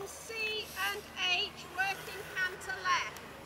between C and H, working hand to left.